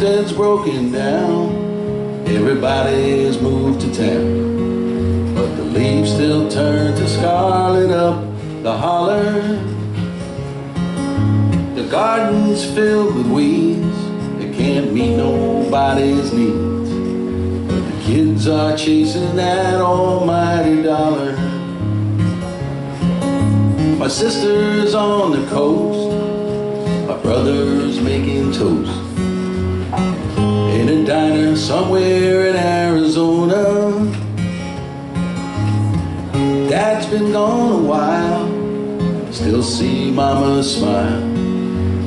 homestead's broken down. Everybody's moved to town. But the leaves still turn to scarlet up the holler. The garden's filled with weeds that can't meet nobody's needs. But the kids are chasing that almighty dollar. My sister's on the coast, been gone a while, still see mama smile,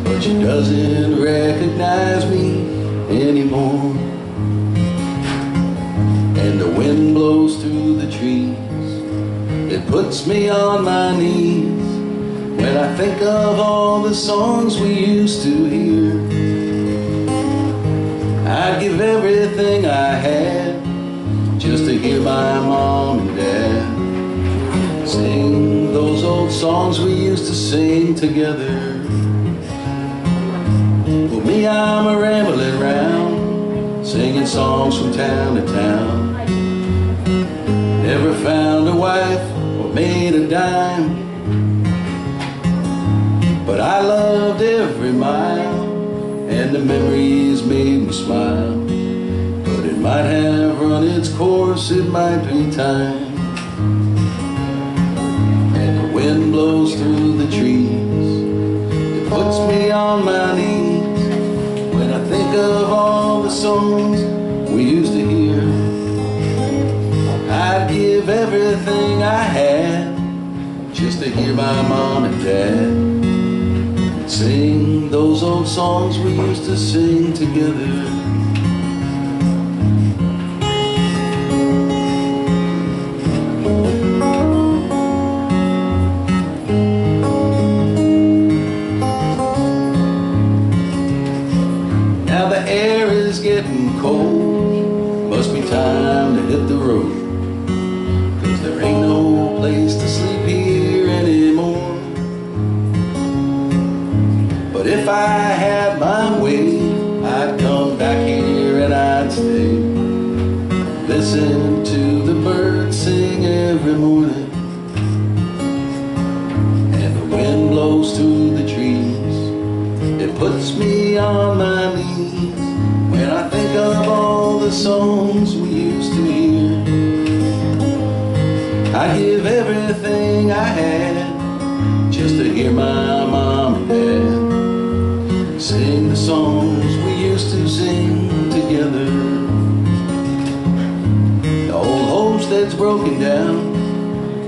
but she doesn't recognize me anymore. And the wind blows through the trees, it puts me on my knees when I think of all the songs we used to hear. I'd give everything I had just to hear my mom old songs we used to sing together. For me, I'm a rambling round, singing songs from town to town. Never found a wife or made a dime, but I loved every mile and the memories made me smile. But it might have run its course, it might be time. Wind blows through the trees, it puts me on my knees when I think of all the songs we used to hear. I'd give everything I had just to hear my mom and dad Sing those old songs we used to sing together getting cold. Must be time to hit the road. Cause there ain't no place to sleep here anymore. But if I had my way I'd come back here and I'd stay. Listen to the birds sing every morning. And the wind blows through the trees. It puts me on I of all the songs we used to hear. I give everything I had just to hear my mom and dad sing the songs we used to sing together. The old homestead's broken down,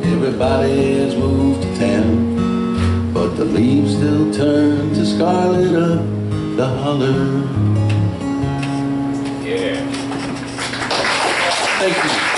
everybody's moved to town. But the leaves still turn to scarlet up the holler. Yeah. Thank you.